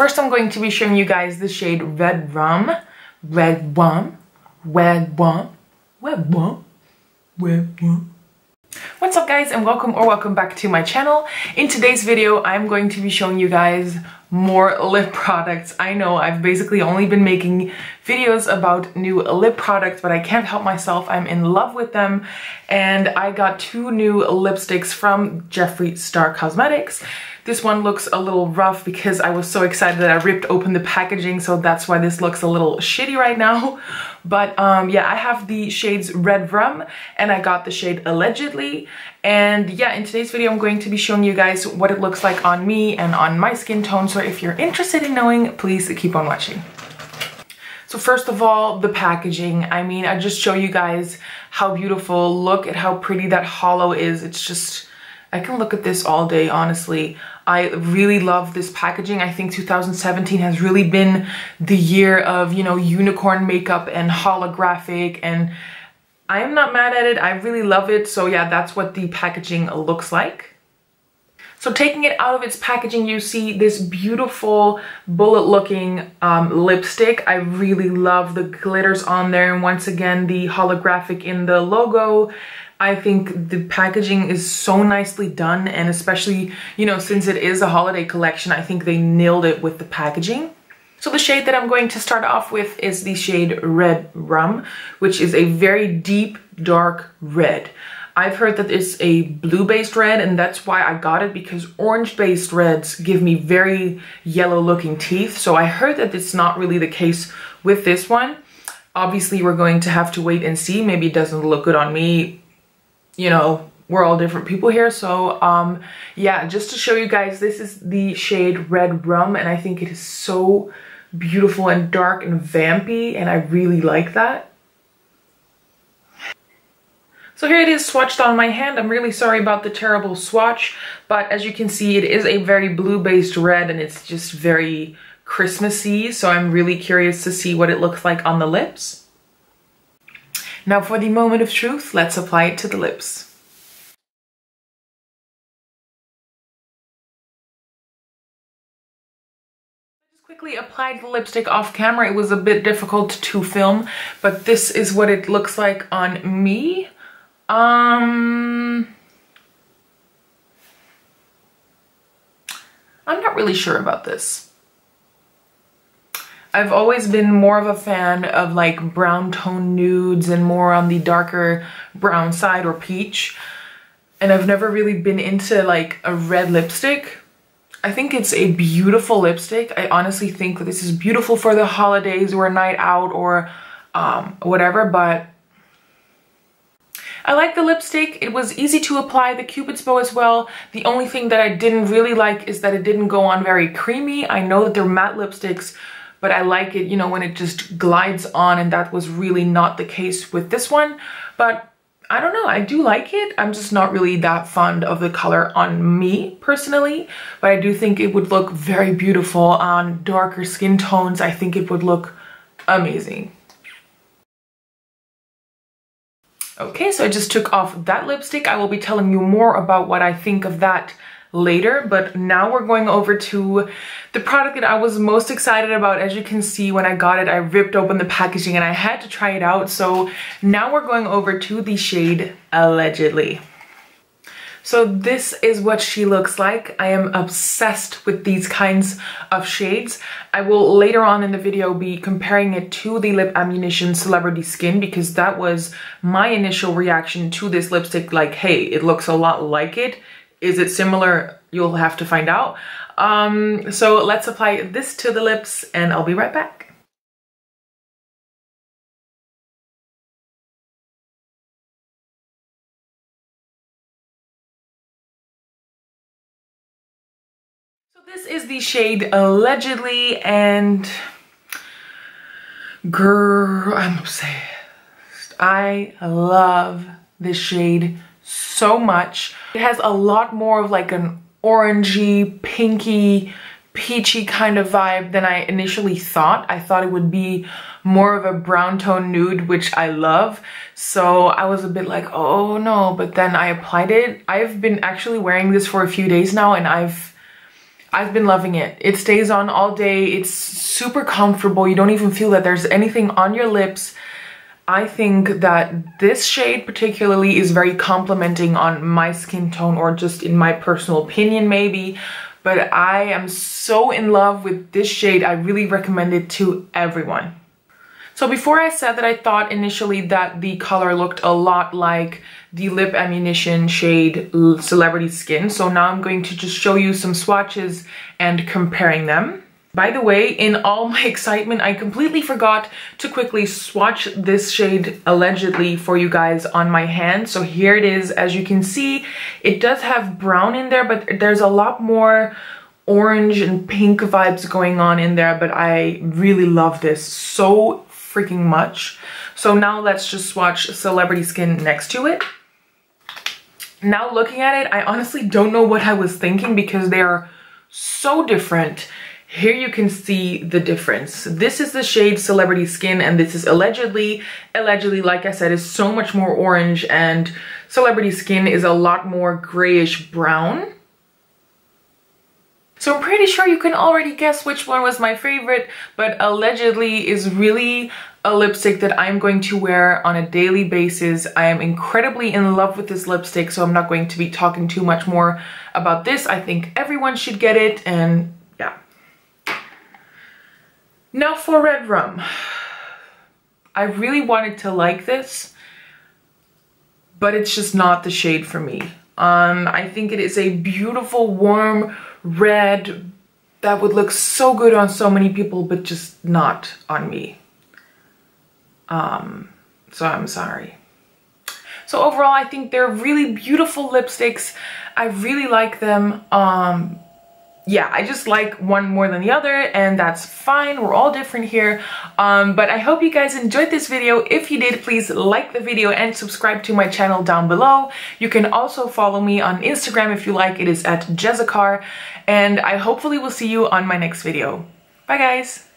First, I'm going to be showing you guys the shade Red Rum. Red Rum. Red Rum. Red Rum. Red Rum. What's up guys and welcome or welcome back to my channel. In today's video, I'm going to be showing you guys more lip products. I know I've basically only been making videos about new lip products, but I can't help myself. I'm in love with them. And I got two new lipsticks from Jeffree Star Cosmetics. This one looks a little rough because I was so excited that I ripped open the packaging, so that's why this looks a little shitty right now. But um, yeah, I have the shades Red Rum and I got the shade Allegedly. And yeah, in today's video, I'm going to be showing you guys what it looks like on me and on my skin tone. So if you're interested in knowing, please keep on watching. So first of all, the packaging. I mean, I just show you guys how beautiful. Look at how pretty that hollow is. It's just, I can look at this all day, honestly. I really love this packaging. I think 2017 has really been the year of, you know, unicorn makeup and holographic and I'm not mad at it. I really love it. So yeah, that's what the packaging looks like. So taking it out of its packaging, you see this beautiful bullet looking um, lipstick. I really love the glitters on there. And once again, the holographic in the logo. I think the packaging is so nicely done and especially, you know, since it is a holiday collection, I think they nailed it with the packaging. So the shade that I'm going to start off with is the shade Red Rum, which is a very deep, dark red. I've heard that it's a blue-based red and that's why I got it because orange-based reds give me very yellow-looking teeth. So I heard that it's not really the case with this one. Obviously, we're going to have to wait and see. Maybe it doesn't look good on me you know, we're all different people here. So um, yeah, just to show you guys, this is the shade Red Rum and I think it is so beautiful and dark and vampy and I really like that. So here it is swatched on my hand. I'm really sorry about the terrible swatch, but as you can see, it is a very blue-based red and it's just very Christmassy. So I'm really curious to see what it looks like on the lips. Now for the moment of truth, let's apply it to the lips. quickly applied the lipstick off camera. It was a bit difficult to film, but this is what it looks like on me. Um, I'm not really sure about this. I've always been more of a fan of like brown tone nudes and more on the darker brown side or peach. And I've never really been into like a red lipstick. I think it's a beautiful lipstick. I honestly think this is beautiful for the holidays or a night out or um, whatever, but I like the lipstick. It was easy to apply, the Cupid's bow as well. The only thing that I didn't really like is that it didn't go on very creamy. I know that they're matte lipsticks, but I like it, you know, when it just glides on and that was really not the case with this one. But I don't know, I do like it. I'm just not really that fond of the color on me personally, but I do think it would look very beautiful on darker skin tones. I think it would look amazing. Okay, so I just took off that lipstick. I will be telling you more about what I think of that later, but now we're going over to the product that I was most excited about. As you can see, when I got it, I ripped open the packaging and I had to try it out. So now we're going over to the shade Allegedly. So this is what she looks like. I am obsessed with these kinds of shades. I will later on in the video be comparing it to the Lip Ammunition Celebrity Skin because that was my initial reaction to this lipstick. Like, hey, it looks a lot like it. Is it similar? You'll have to find out. Um, so let's apply this to the lips and I'll be right back. So this is the shade Allegedly and girl, I'm obsessed. I love this shade so much. It has a lot more of like an orangey, pinky, peachy kind of vibe than I initially thought. I thought it would be more of a brown tone nude, which I love. So I was a bit like, oh no, but then I applied it. I've been actually wearing this for a few days now and I've I've been loving it. It stays on all day. It's super comfortable. You don't even feel that there's anything on your lips. I think that this shade particularly is very complimenting on my skin tone or just in my personal opinion maybe. But I am so in love with this shade. I really recommend it to everyone. So before I said that I thought initially that the color looked a lot like the Lip Ammunition shade Celebrity Skin. So now I'm going to just show you some swatches and comparing them. By the way, in all my excitement, I completely forgot to quickly swatch this shade allegedly for you guys on my hand. So here it is. As you can see, it does have brown in there, but there's a lot more orange and pink vibes going on in there, but I really love this so freaking much. So now let's just swatch Celebrity Skin next to it. Now looking at it, I honestly don't know what I was thinking because they are so different. Here you can see the difference. This is the shade Celebrity Skin and this is allegedly, allegedly, like I said, is so much more orange and Celebrity Skin is a lot more grayish brown. So I'm pretty sure you can already guess which one was my favorite, but allegedly is really a lipstick that I'm going to wear on a daily basis. I am incredibly in love with this lipstick, so I'm not going to be talking too much more about this. I think everyone should get it, and yeah. Now for Red Rum. I really wanted to like this, but it's just not the shade for me. Um, I think it is a beautiful, warm, red that would look so good on so many people, but just not on me. Um, so I'm sorry. So overall, I think they're really beautiful lipsticks. I really like them. Um, yeah, I just like one more than the other and that's fine. We're all different here. Um, but I hope you guys enjoyed this video. If you did, please like the video and subscribe to my channel down below. You can also follow me on Instagram if you like. It is at Jezigkar. And I hopefully will see you on my next video. Bye guys!